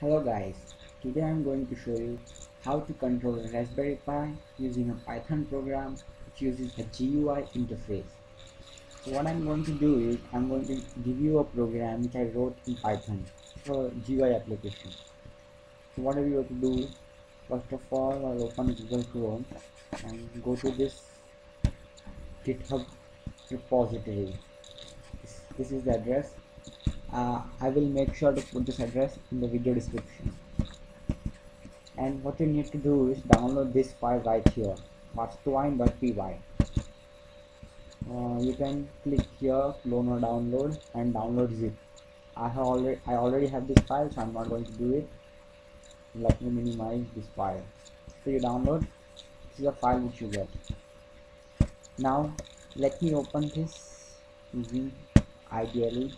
Hello guys, today I'm going to show you how to control a Raspberry Pi using a Python program which uses a GUI interface. So what I'm going to do is I'm going to give you a program which I wrote in Python for GUI application. So what you going to do? First of all, I'll open Google Chrome and go to this GitHub repository. This, this is the address uh, I will make sure to put this address in the video description. And what you need to do is download this file right here marktwine.py uh, you can click here clone or download and download zip. I have already I already have this file so I'm not going to do it. Let me minimize this file. So you download. This is a file which you get. Now let me open this using IDLE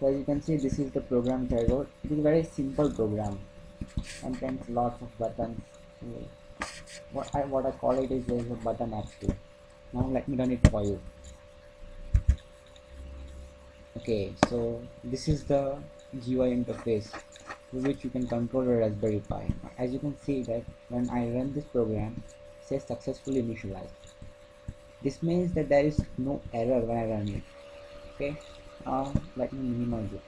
so as you can see this is the program which I wrote it is a very simple program. Contains lots of buttons. What I what I call it is there is a button active. Now let me run it for you. Okay so this is the GUI interface through which you can control your Raspberry Pi. As you can see that when I run this program it says successfully initialized this means that there is no error when I run it. Okay uh, let me minimize it.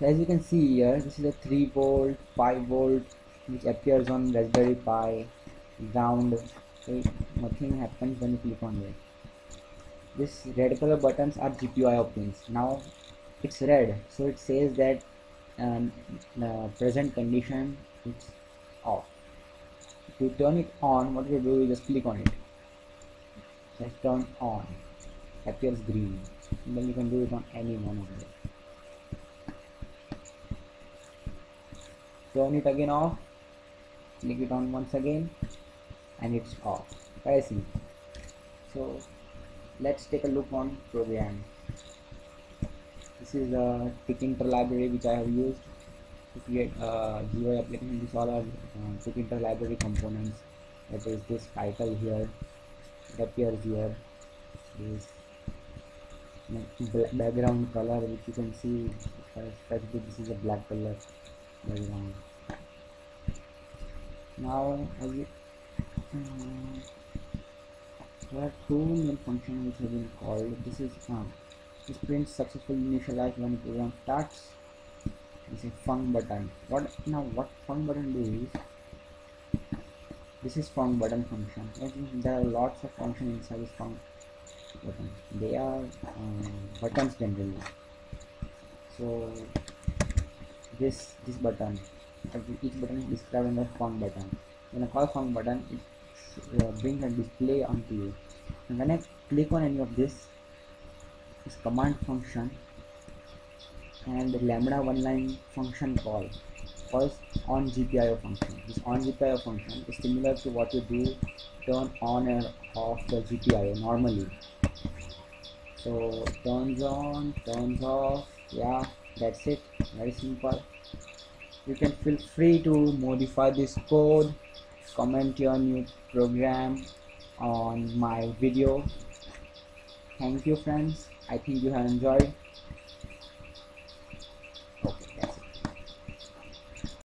As you can see here this is a 3 volt 5 volt which appears on raspberry pi ground okay nothing happens when you click on it. This red color buttons are gpio pins now it's red so it says that um, the present condition is off. To turn it on what you do is just click on it. Just turn on. Appears green then you can do it on any one of turn it again off. Click it on once again. And it's off. Very simple. So let's take a look on program. This is a Tkinter library which I have used to create a GUI application. These all are uh, Tkinter library components. That is this title here. It appears here. Is background color which you can see especially this is a black color background. Now you uh, there are two main functions which have been called. This is uh, this prints successfully initialized when the program starts. This is fun button. What now what fun button do is this is fun button function. There are lots of functions inside this func button they are um, buttons generally. So this this button each button is described as func button. When I call func button it uh, brings a display onto you. And when I click on any of this this command function and the lambda one line function call calls on GPIO function. This on GPIO function is similar to what you do turn on or off the GPIO normally so turns on turns off yeah that's it. Very simple. You can feel free to modify this code comment your new program on my video. Thank you friends. I think you have enjoyed